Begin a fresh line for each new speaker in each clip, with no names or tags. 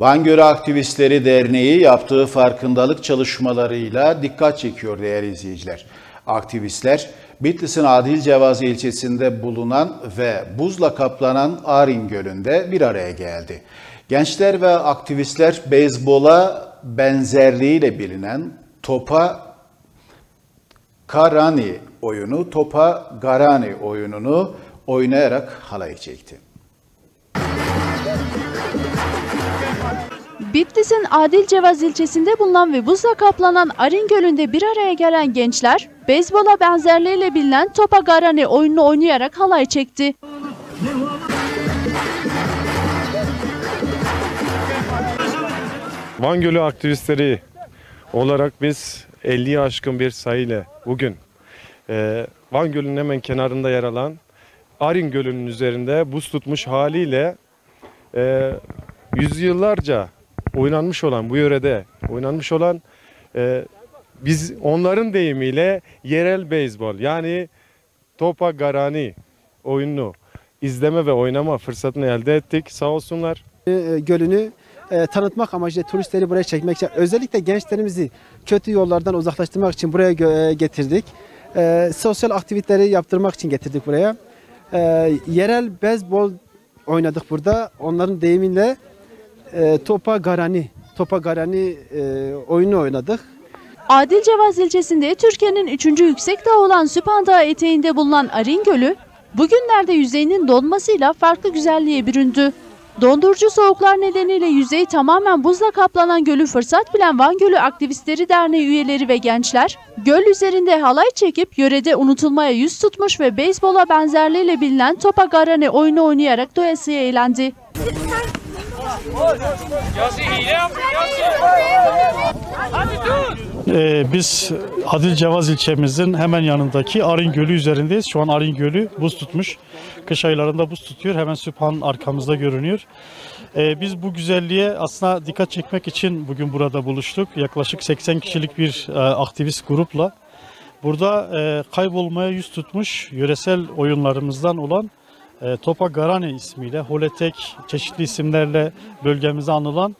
Van Gölü Aktivistleri Derneği yaptığı farkındalık çalışmalarıyla dikkat çekiyor değerli izleyiciler. Aktivistler Bitlis'in Adil Cevaz ilçesinde bulunan ve buzla kaplanan Arin Gölü'nde bir araya geldi. Gençler ve aktivistler beyzbola benzerliğiyle bilinen topa Karani oyunu, topa Garani oyununu oynayarak halay çekti.
Bitlis'in Adil Cevaz ilçesinde bulunan ve buzla kaplanan Arin Gölü'nde bir araya gelen gençler, beyzbola benzerliğiyle bilinen Topa Garani oyununu oynayarak halay çekti.
Van Gölü aktivistleri olarak biz 50'yi aşkın bir sayıyla bugün e, Van Gölü'nün hemen kenarında yer alan Arin Gölü'nün üzerinde buz tutmuş haliyle e, yüzyıllarca oynanmış olan bu yörede oynanmış olan e, biz onların deyimiyle yerel beyzbol yani Topa Garani oyununu izleme ve oynama fırsatını elde ettik. Sağ olsunlar.
e, gölünü e, tanıtmak amacıyla turistleri buraya çekmek için özellikle gençlerimizi kötü yollardan uzaklaştırmak için buraya e, getirdik. E, sosyal aktiviteleri yaptırmak için getirdik buraya. E, yerel bezbol oynadık burada. Onların deyimiyle e, topa garani, topa garani e, oyunu oynadık.
Adil Cevaz ilçesinde Türkiye'nin 3. yüksek dağı olan Süphan Dağı eteğinde bulunan Arin Gölü, bugünlerde yüzeyinin donmasıyla farklı güzelliğe büründü. Dondurucu soğuklar nedeniyle yüzey tamamen buzla kaplanan gölü fırsat bilen Van Gölü Aktivistleri Derneği üyeleri ve gençler, göl üzerinde halay çekip yörede unutulmaya yüz tutmuş ve beyzbola benzerliğiyle bilinen Topa Garani oyunu oynayarak doyasıya eğlendi.
Ee, biz Adil Cevaz ilçemizin hemen yanındaki Arin Gölü üzerindeyiz. Şu an Arin Gölü buz tutmuş. Kış aylarında buz tutuyor. Hemen Süphan arkamızda görünüyor. Ee, biz bu güzelliğe aslında dikkat çekmek için bugün burada buluştuk. Yaklaşık 80 kişilik bir e, aktivist grupla. Burada e, kaybolmaya yüz tutmuş yöresel oyunlarımızdan olan e, Topa Garani ismiyle, Holetek çeşitli isimlerle bölgemize anılan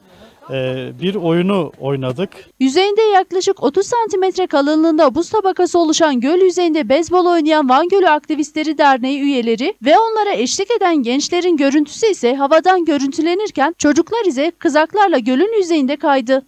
e, bir oyunu oynadık.
Yüzeyinde yaklaşık 30 santimetre kalınlığında buz tabakası oluşan göl yüzeyinde beyzbol oynayan Van Gölü Aktivistleri Derneği üyeleri ve onlara eşlik eden gençlerin görüntüsü ise havadan görüntülenirken çocuklar ise kızaklarla gölün yüzeyinde kaydı.